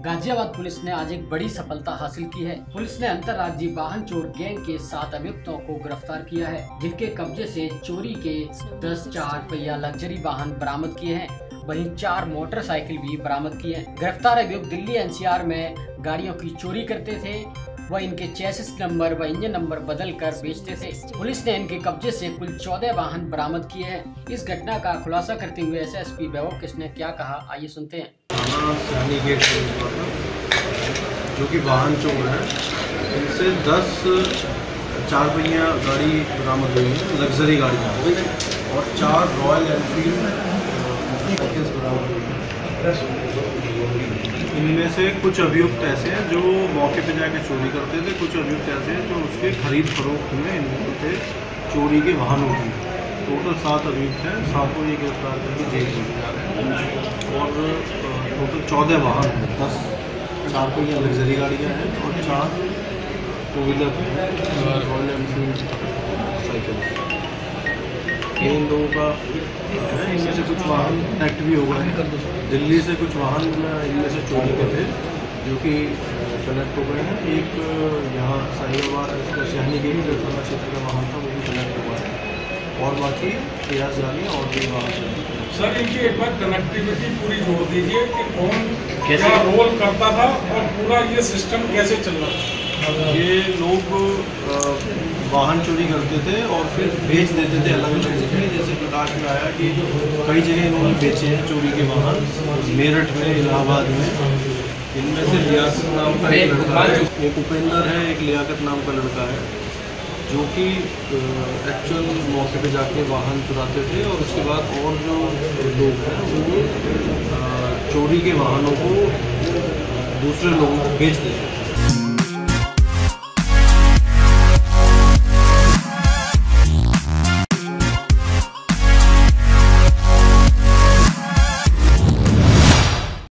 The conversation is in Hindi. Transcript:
गाजियाबाद पुलिस ने आज एक बड़ी सफलता हासिल की है। पुलिस ने अंतर्राज्यीय वाहन चोर गैंग के सात अभियुक्तों को गिरफ़्तार किया है, जिनके कब्जे से चोरी के दस चार पहिया लग्जरी वाहन बरामद किए हैं। वहीं चार मोटरसाइकिल भी बरामद किए हैं। गिरफ़्तार अभियुक्त दिल्ली एनसीआर में गाड़ियों की चोरी करते थे व इनके चेसिस नंबर व इंजन नंबर बदल कर बेचते थे। पुलिस ने इनके कब्जे से कुल चौदह वाहन बरामद किए हैं। इस घटना का खुलासा करते हुए S S P Vaibhav Krishna ने क्या कहा, आइए सुनते हैं। थाना सैनी गेट से हुआ था जो कि वाहन चोर है, इनसे दस चार पहिया गाड़ी बरामद हुई है, लग्जरी गाड़ियाँ और चार रॉयल एनफील्ड बरामद हुई हैं। इनमें से कुछ अभियुक्त ऐसे हैं, जो मौके पे जाके चोरी करते थे, कुछ अभियुक्त ऐसे हैं, जो उसके खरीद फरोख्त में थे चोरी के वाहनों की टोटल सात अभियुक्त हैं, सातों ये गिरफ़्तार करके जेल में जा रहे हैं। और टोटल चौदह वाहन हैं। दस चार तो ये लग्जरी गाड़ियाँ हैं और चार two wheeler Royal Enfield cycle इन लोगों का इनमें से कुछ वाहन एक्ट भी हो गए हैं। दिल्ली से कुछ वाहन इनमें से चोरी के थे जो कि कनेक्ट हो गए हैं। एक यहाँ साहिबाबाद शहनी के ही थाना क्षेत्र का वाहन था वो भी और बाकी प्रयास जारी और भी सर इनकी एक बार कनेक्टिविटी पूरी जोड़ दीजिए कि कौन क्या रोल करता था और पूरा ये सिस्टम कैसे चल रहा था? ये लोग वाहन चोरी करते थे और फिर बेच देते थे अलग अलग जगह। जैसे प्रकाश में आया कि कई जगह इन्होंने बेचे हैं चोरी के वाहन मेरठ में इलाहाबाद में। इनमें से लियाकत नाम का एक लड़का है। एक उपेंद्र है एक लियाकत नाम का लड़का है। जो कि एक्चुअल मौके पे जाके वाहन चुराते थे और उसके बाद और जो लोग हैं वो चोरी के वाहनों को दूसरे लोगों को बेच देते थे